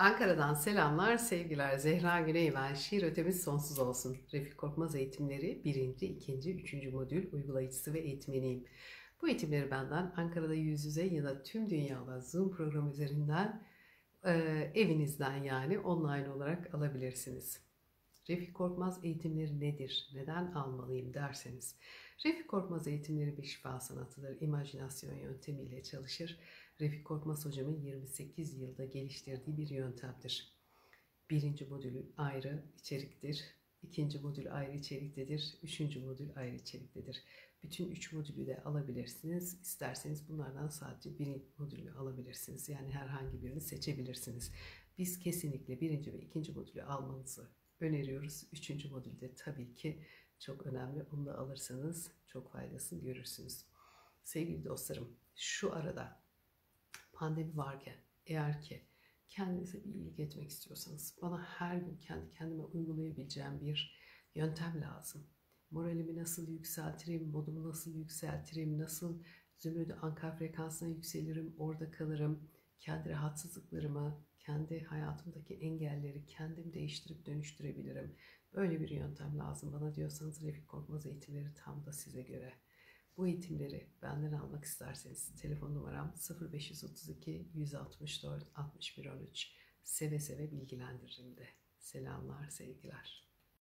Ankara'dan selamlar, sevgiler. Zehra Güney ben. Şiir ötemiz sonsuz olsun. Refik Korkmaz eğitimleri 1. 2. 3. modül uygulayıcısı ve eğitmeniyim. Bu eğitimleri benden Ankara'da yüz yüze ya da tüm dünyada Zoom programı üzerinden evinizden yani online olarak alabilirsiniz. Refik Korkmaz eğitimleri nedir? Neden almalıyım derseniz. Refik Korkmaz eğitimleri bir şifa sanatıdır. İmajinasyon yöntemiyle çalışır. Refik Korkmaz hocamın 28 yılda geliştirdiği bir yöntemdir. Birinci modülü ayrı içeriktir. ikinci modül ayrı içeriktedir. Üçüncü modül ayrı içeriktedir. Bütün üç modülü de alabilirsiniz. İsterseniz bunlardan sadece bir modülü alabilirsiniz. Yani herhangi birini seçebilirsiniz. Biz kesinlikle birinci ve ikinci modülü almanızı öneriyoruz. Üçüncü modülde tabii ki çok önemli. Onu da alırsanız çok faydasını görürsünüz. Sevgili dostlarım şu arada pandemi varken eğer ki kendinize bir iyilik etmek istiyorsanız bana her gün kendi kendime uygulayabileceğim bir yöntem lazım. Moralimi nasıl yükseltirim, modumu nasıl yükseltirim, nasıl zümrüdü ankar frekansına yükselirim, orada kalırım, kendi rahatsızlıklarımı, kendi hayatımdaki engelleri kendim değiştirip dönüştürebilirim. Böyle bir yöntem lazım bana diyorsanız Refik Korkmaz eğitimleri tam da size göre. Bu eğitimleri benden almak isterseniz telefon numaram 0532 164 61 13 seve seve bilgilendiririm de. Selamlar, sevgiler.